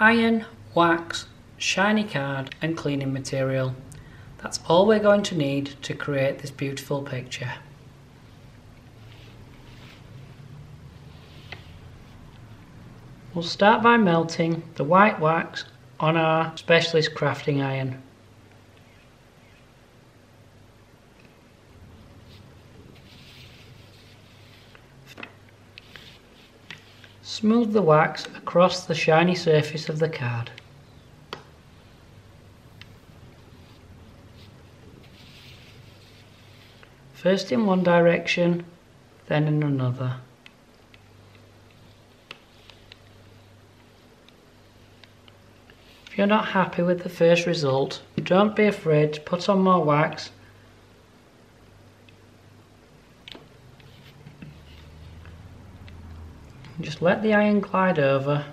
Iron, wax, shiny card and cleaning material. That's all we're going to need to create this beautiful picture. We'll start by melting the white wax on our specialist crafting iron. Smooth the wax across the shiny surface of the card. First in one direction, then in another. If you're not happy with the first result, don't be afraid to put on more wax Just let the iron glide over.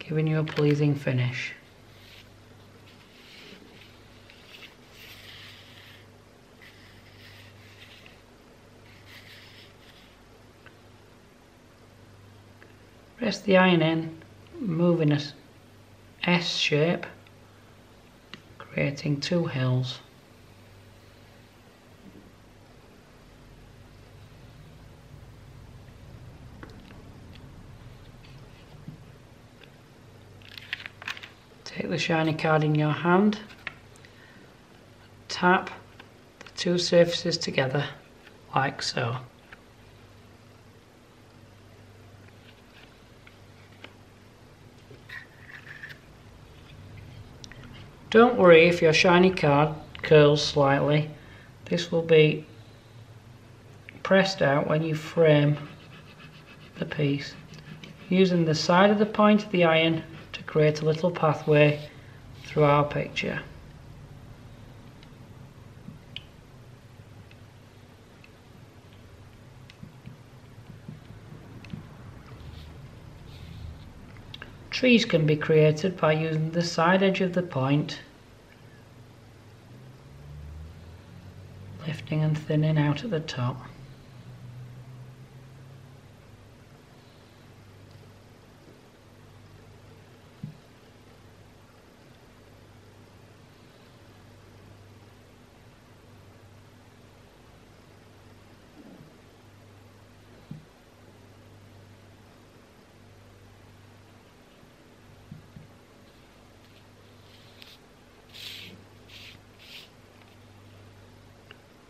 Giving you a pleasing finish. Press the iron in, moving a S shape, creating two hills. Take the shiny card in your hand, tap the two surfaces together like so. Don't worry if your shiny card curls slightly, this will be pressed out when you frame the piece. Using the side of the point of the iron create a little pathway through our picture. Trees can be created by using the side edge of the point, lifting and thinning out at the top.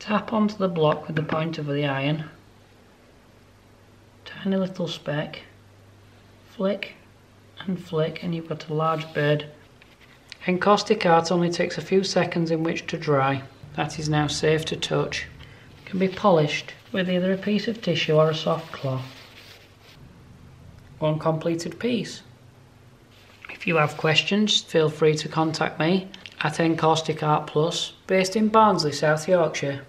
Tap onto the block with the point of the iron. Tiny little speck. Flick and flick and you've got a large bird. Encaustic art only takes a few seconds in which to dry. That is now safe to touch. It can be polished with either a piece of tissue or a soft cloth. One completed piece. If you have questions, feel free to contact me at Encaustic Art Plus, based in Barnsley, South Yorkshire.